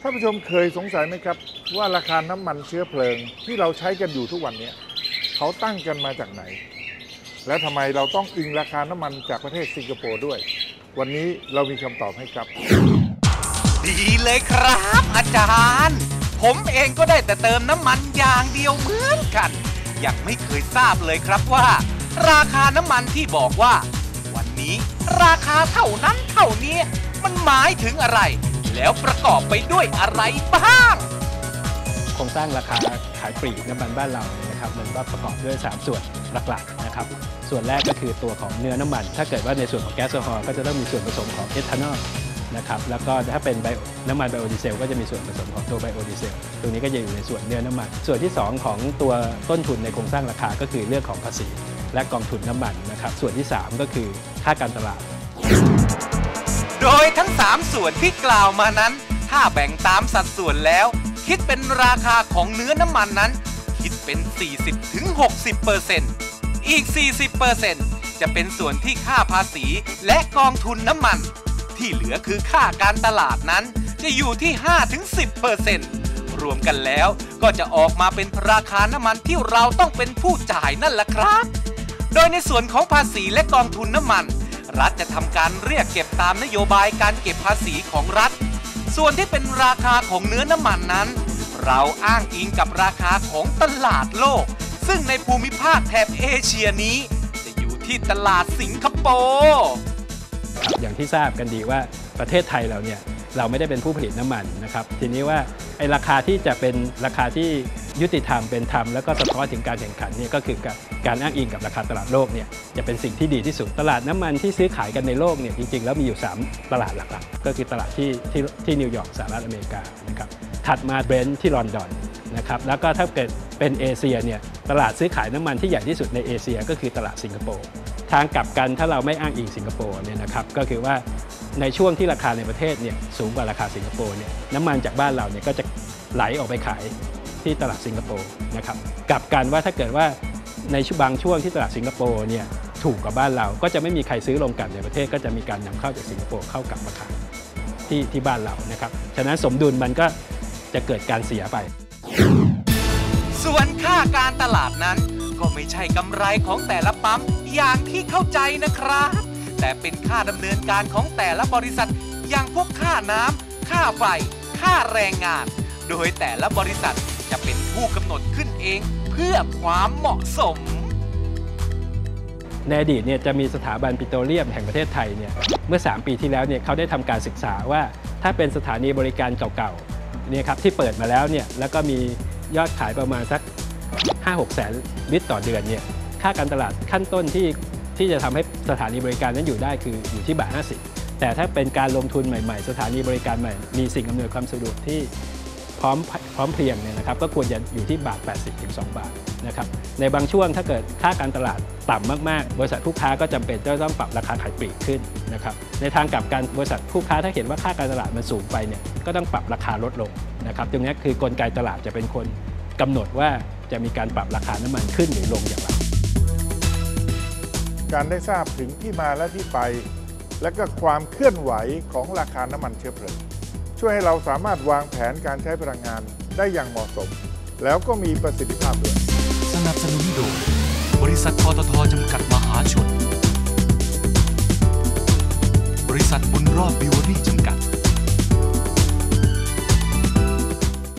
ท่านผู้ชมเคยสงสัยไหมครับ ว่าราคาน้ำมันเชื้อเพลิงที่เราใช้กันอยู่ทุกวันเนี้เขาตั้งกันมาจากไหน และทำไมเราต้องอิงราคาน้ำมันจากประเทศสิงคโปร์ด้วย วันนี้เรามีคำตอบให้ครับ ดีเลยครับ อาจารย์ ผมเองก็ได้แต่เติมน้ำมันอย่างเดียวเหมือนกัน ยังไม่เคยทราบเลยครับว่า ราคาน้ำมันที่บอกว่า วันนี้ราคาเท่านั้นเท่านี้ มันหมายถึงอะไร แล้วประกอบไปด้วยอะไรบ้าง โครงสร้างราคาขายปลีกน้ำมันบ้านเราเนี่ยนะครับมันก็ประกอบด้วย 3 ส่วนหลักๆนะครับส่วนแรกก็คือตัวของเนื้อน้ำมัน ถ้าเกิดว่าในส่วนของแก๊สโซฮอล์ก็จะต้องมีส่วนผสมของเอทานอลนะครับแล้วก็ถ้าเป็นน้ำมันไบโอดีเซลก็จะมีส่วนผสมของตัวไบโอดีเซลตรงนี้ก็จะอยู่ในส่วนเนื้อน้ำมัน ส่วนที่ 2 ของตัวต้นทุนในโครงสร้างราคาก็คือเรื่องของภาษีและกองทุนน้ำมันนะครับส่วนที่ 3 ก็คือค่าการตลาด โดยทั้ง 3 ส่วนที่กล่าวมานั้น ถ้าแบ่งตามสัดส่วนแล้ว คิดเป็นราคาของเนื้อน้ำมันนั้น คิดเป็น 40-60%อีก 40%จะเป็นส่วนที่ค่าภาษีและกองทุนน้ำมัน ที่เหลือคือค่าการตลาดนั้น จะอยู่ที่ 5-10%รวมกันแล้วก็จะออกมาเป็นราคาน้ำมันที่เราต้องเป็นผู้จ่ายนั่นแหละครับ โดยในส่วนของภาษีและกองทุนน้ำมัน รัฐจะทำการเรียกเก็บตามนโยบายการเก็บภาษีของรัฐ ส่วนที่เป็นราคาของเนื้อน้ำมันนั้น เราอ้างอิงกับราคาของตลาดโลก ซึ่งในภูมิภาคแถบเอเชียนี้ จะอยู่ที่ตลาดสิงคโปร์อย่างที่ทราบกันดีว่าประเทศไทยเราเนี่ยเราไม่ได้เป็นผู้ผลิตน้ำมันนะครับ ทีนี้ว่าไอ้ราคาที่จะเป็นราคาที่ ยุติธรรมเป็นธรรมแล้วก็สะท้อนถึงการแข่งขันเนี่ยก็คือการการอ้างอิงกับราคาตลาดโลกเนี่ยจะเป็นสิ่งที่ดีที่สุดตลาดน้ำมันที่ซื้อขายกันในโลกเนี่ยจริงๆ แล้วมีอยู่ 3 ตลาดหลักๆก็คือตลาดที่ที่ที่นิวยอร์กสหรัฐอเมริกานะครับถัดมาเบรนท์ที่ลอนดอนนะครับแล้วก็ถ้าเกิดเป็นเอเชียเนี่ยตลาดซื้อขายน้ำมันที่ใหญ่ที่สุดในเอเชียก็คือตลาดสิงคโปร์ทางกลับกันถ้าเราไม่อ้างอิงสิงคโปร์เนี่ยนะครับก็คือว่าในช่วงที่ราคาในประเทศเนี่ยสูงกว่าราคาสิงคโปร์เนี่ยน้ำมันจากบ้านเราเนี่ยก็จะไหลออกไปขาย ที่ตลาดสิงคโปร์นะครับกลับกันว่าถ้าเกิดว่าในบางช่วงที่ตลาดสิงคโปร์เนี่ยถูกกว่าบ้านเราก็จะไม่มีใครซื้อลงกันในประเทศก็จะมีการนำเข้าจากสิงคโปร์เข้ากลับมาขายที่ที่บ้านเรานะครับฉะนั้นสมดุลมันก็จะเกิดการเสียไป ส่วนค่าการตลาดนั้นก็ไม่ใช่กำไรของแต่ละปั๊มอย่างที่เข้าใจนะครับ แต่เป็นค่าดำเนินการของแต่ละบริษัท อย่างพวกค่าน้ำค่าไฟ ค่าแรงงาน โดยแต่ละบริษัท จะเป็นผู้กำหนดขึ้นเองเพื่อความเหมาะสม ในอดีตเนี่ยจะมีสถาบันปิโตรเลียมแห่งประเทศไทยเนี่ยเมื่อ 3 ปีที่แล้วเนี่ยเขาได้ทำการศึกษาว่า ถ้าเป็นสถานีบริการเก่าๆเนี่ยครับที่เปิดมาแล้วเนี่ยแล้วก็มียอดขายประมาณสัก 5-6 แสนลิตรต่อเดือนเนี่ยค่าการตลาดขั้นต้นที่ที่จะทำให้สถานีบริการนั้นอยู่ได้คืออยู่ที่บาท 50 แต่ถ้าเป็นการลงทุนใหม่ ๆ สถานีบริการใหม่ มีสิ่งอำนวยความสะดวกที่ พร้อมพร้อมเพรียงเนี่ยนะครับก็ควรจะอยู่ที่บาท 80ถึง2บาทนะครับในบางช่วงถ้าเกิดค่าการตลาดต่ำมากๆ บริษัทผู้ค้าก็จำเป็นจะต้องปรับราคาขายปลีกขึ้นนะครับในทางกลับกันบริษัทผู้ค้าถ้าเห็นว่าค่าการตลาดมันสูงไปเนี่ยก็ต้องปรับราคาลดลงนะครับตรงนี้คือกลไกตลาดจะเป็นคนกำหนดว่าจะมีการปรับราคาน้ำมันขึ้นหรือลงอย่างไรการได้ทราบถึงที่มาและที่ไป และก็ความเคลื่อนไหวของราคาน้ำมันเชื้อเพลิง ช่วยให้เราสามารถวางแผนการใช้พลังงานได้อย่างเหมาะสม แล้วก็มีประสิทธิภาพด้วย สนับสนุนโดยบริษัทปตทจำกัดมหาชน